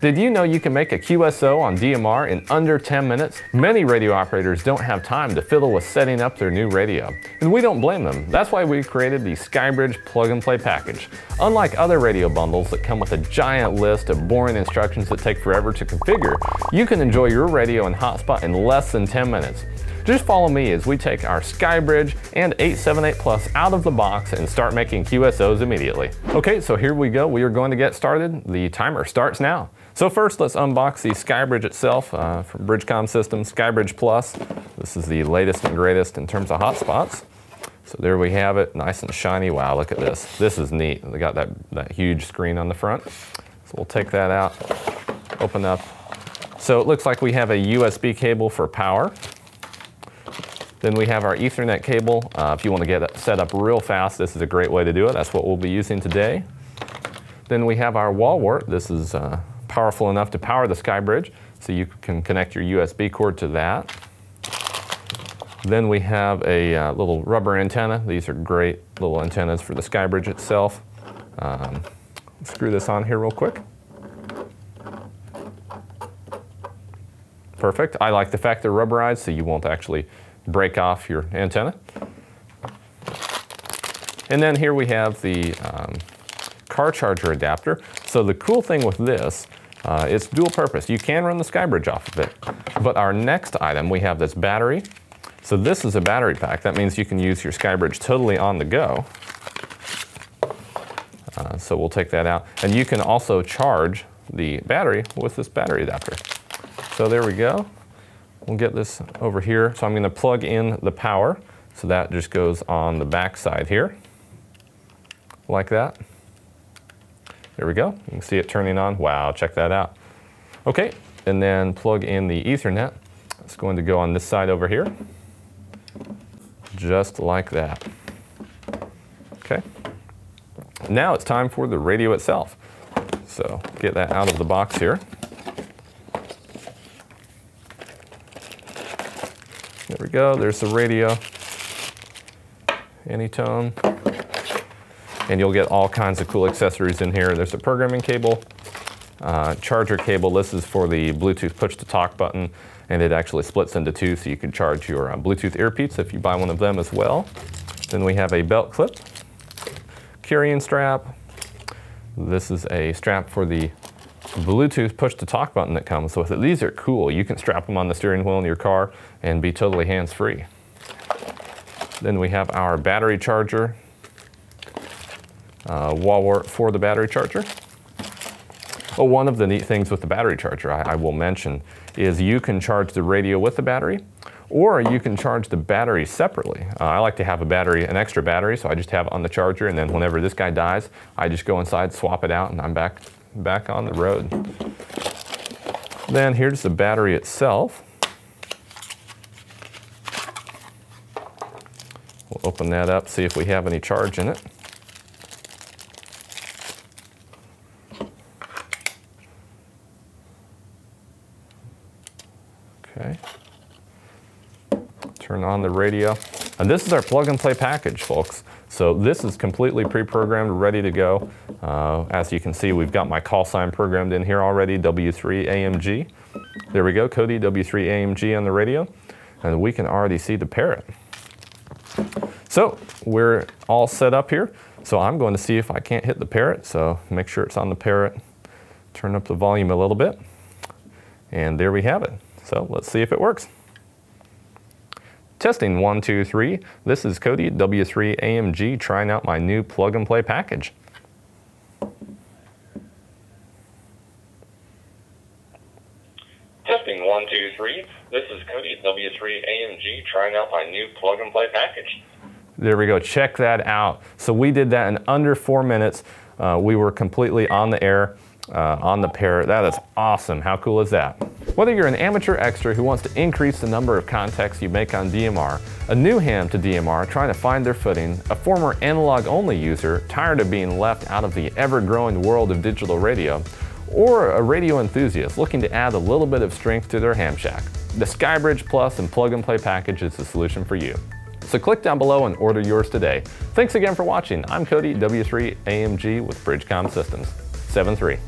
Did you know you can make a QSO on DMR in under 10 minutes? Many radio operators don't have time to fiddle with setting up their new radio. And we don't blame them. That's why we created the SkyBridge plug and play package. Unlike other radio bundles that come with a giant list of boring instructions that take forever to configure, you can enjoy your radio and hotspot in less than 10 minutes. Just follow me as we take our SkyBridge and 878 Plus out of the box and start making QSOs immediately. Okay, so here we go. We are going to get started. The timer starts now. So first, let's unbox the SkyBridge itself uh, from Bridgecom Systems, SkyBridge Plus. This is the latest and greatest in terms of hotspots. So there we have it, nice and shiny. Wow, look at this. This is neat. They got that, that huge screen on the front. So we'll take that out, open up. So it looks like we have a USB cable for power. Then we have our Ethernet cable. Uh, if you want to get it set up real fast, this is a great way to do it. That's what we'll be using today. Then we have our wall wart. This is uh, powerful enough to power the SkyBridge, so you can connect your USB cord to that. Then we have a uh, little rubber antenna. These are great little antennas for the SkyBridge itself. Um, screw this on here real quick. Perfect. I like the fact they're rubberized so you won't actually break off your antenna. And then here we have the um, car charger adapter. So the cool thing with this, uh, it's dual purpose. You can run the SkyBridge off of it. But our next item, we have this battery. So this is a battery pack. That means you can use your SkyBridge totally on the go. Uh, so we'll take that out. And you can also charge the battery with this battery adapter. So there we go. We'll get this over here. So I'm going to plug in the power. So that just goes on the back side here, like that. There we go. You can see it turning on. Wow, check that out. Okay, and then plug in the Ethernet. It's going to go on this side over here, just like that. Okay. Now it's time for the radio itself. So get that out of the box here. Go, there's the radio, Anytone. And you'll get all kinds of cool accessories in here. There's a programming cable, uh, charger cable. This is for the Bluetooth push to talk button, and it actually splits into two, so you can charge your uh, Bluetooth earpiece if you buy one of them as well. Then we have a belt clip, carrying strap. This is a strap for the Bluetooth push to talk button that comes with it. These are cool. You can strap them on the steering wheel in your car and be totally hands-free. Then we have our battery charger, uh, wall for the battery charger. Well, one of the neat things with the battery charger I, I will mention is you can charge the radio with the battery or you can charge the battery separately. Uh, I like to have a battery, an extra battery, so I just have it on the charger, and then whenever this guy dies, I just go inside, swap it out, and I'm back back on the road. Then here's the battery itself. We'll open that up, see if we have any charge in it. Okay. Turn on the radio. And this is our plug and play package, folks. So this is completely pre-programmed, ready to go. Uh, as you can see, we've got my call sign programmed in here already, W3AMG. There we go, Cody W3AMG on the radio. And we can already see the parrot. So we're all set up here. So I'm going to see if I can't hit the parrot. So make sure it's on the parrot. Turn up the volume a little bit. And there we have it. So let's see if it works. Testing one, two, three. This is Cody W3AMG trying out my new plug and play package. Testing one, two, three. This is Cody W3AMG trying out my new plug and play package. There we go. Check that out. So we did that in under four minutes. Uh, we were completely on the air uh, on the Parrot. That is awesome. How cool is that? Whether you're an amateur extra who wants to increase the number of contacts you make on DMR, a new ham to DMR trying to find their footing, a former analog-only user tired of being left out of the ever-growing world of digital radio, or a radio enthusiast looking to add a little bit of strength to their ham shack, the SkyBridge Plus and Plug and Play package is the solution for you. So click down below and order yours today. Thanks again for watching. I'm Cody, W3AMG with Bridgecom Systems. 7-3.